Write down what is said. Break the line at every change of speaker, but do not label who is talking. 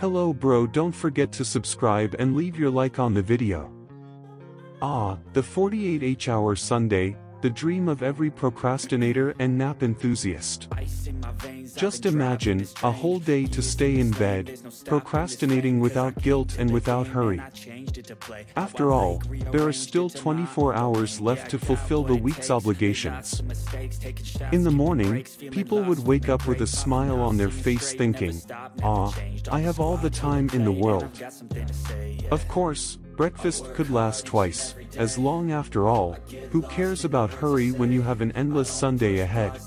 Hello bro don't forget to subscribe and leave your like on the video. Ah, the 48H hour Sunday, the dream of every procrastinator and nap enthusiast. Just imagine, a whole day to stay in bed, procrastinating without guilt and without hurry. After all, there are still 24 hours left to fulfill the week's obligations. In the morning, people would wake up with a smile on their face thinking, ah, I have all the time in the world. Of course, breakfast could last twice, as long after all, who cares about hurry when you have an endless Sunday ahead?